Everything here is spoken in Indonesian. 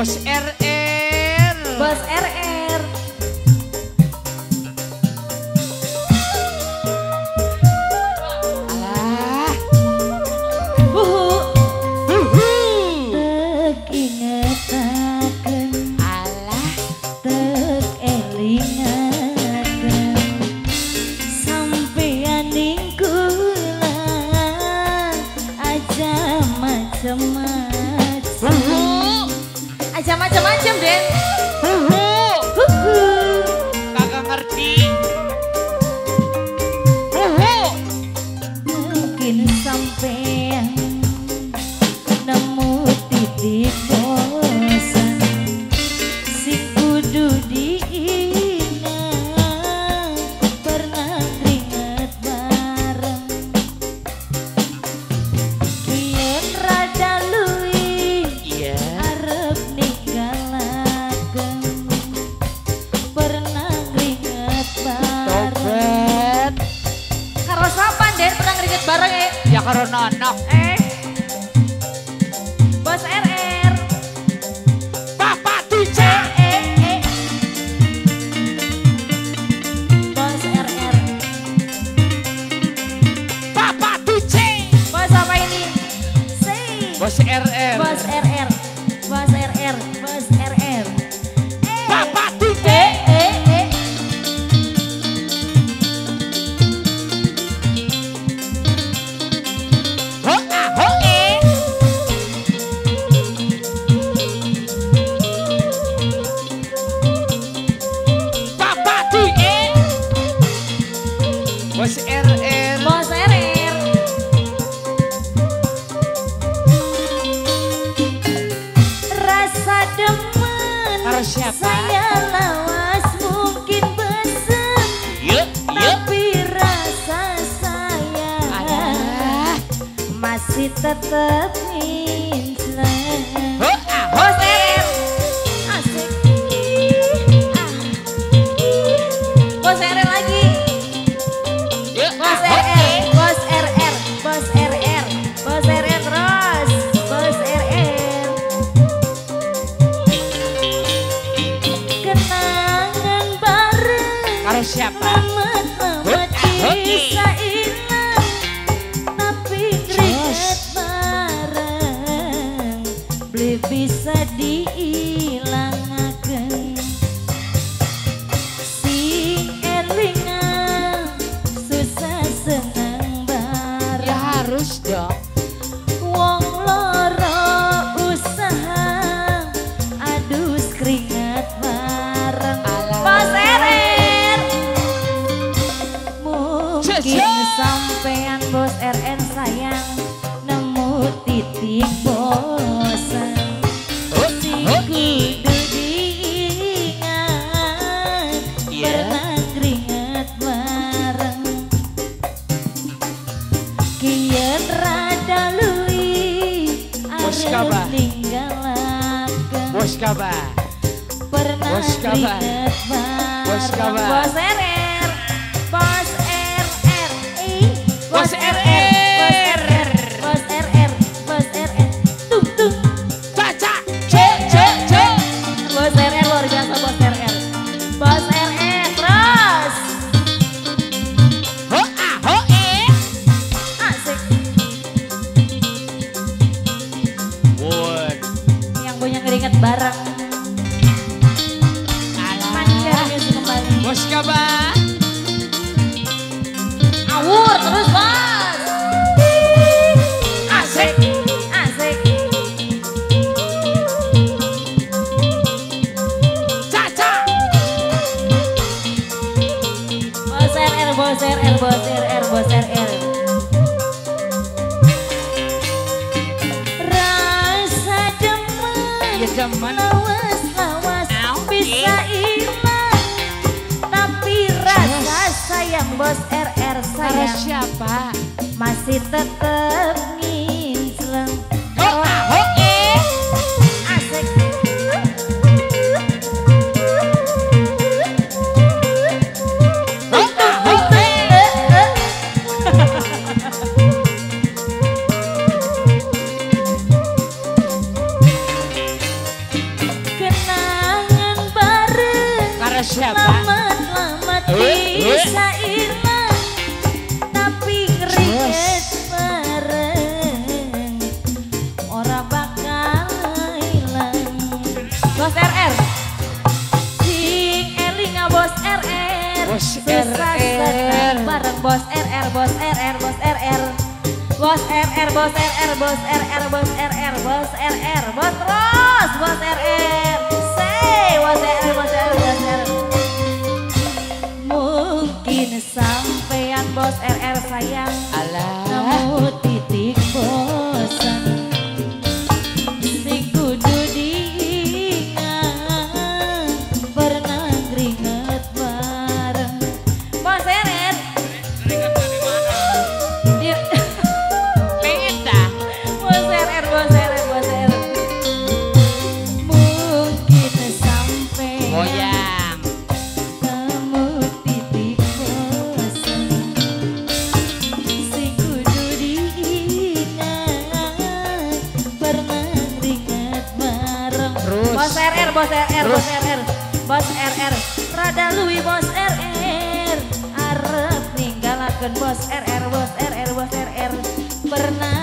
Bos RR. Bos RR. Alah. Uhu. Huhu. Tek ingetaken, Alah. tek elingaken. Sampeyan ning kula aja macem-macem. Den. Huhu. Uhu. Kagak ngerti. Huhu. Mungkin sampean Keringet bareng eh Ya karo anak. Eh Bos RR Papa DJ. Eh eh Bos RR Papa DJ. Bos apa ini? Say Bos RR. Bos RR Rasa demen Karo siapa? Saya lawas mungkin besen Yuk, yuk. Tapi rasa saya Alah. Masih tetap siapa? Hut, ah, hilang Tapi keringet bareng. Beli bisa Mungkin Cece. sampean bos RN sayang Nemu titik bosan Si kudu diingat Iya. Pernah keringat bareng Kian rada lui Arep kabar. ninggalaken Bos. Pernah keringet bareng Bos kabar. Punya Ya demen. Lawas lawas. Bisa hilang. Tapi rasa sayang Bos RR sayang. siapa? Masih tetep bisa hilang Tapi keringet bareng Orang bakal hilang Bos RR Sing Elinga bos RR Bos RR. bareng bos RR Bos RR Bos RR Bos RR Bos RR Bos RR Bos RR Bos RR Bos terus Bos RR Say Bos RR sayang RR, bos RR, bos RR Bos RR, rada luwi bos RR Arep ninggalakeun bos RR, bos RR, bos RR Pernah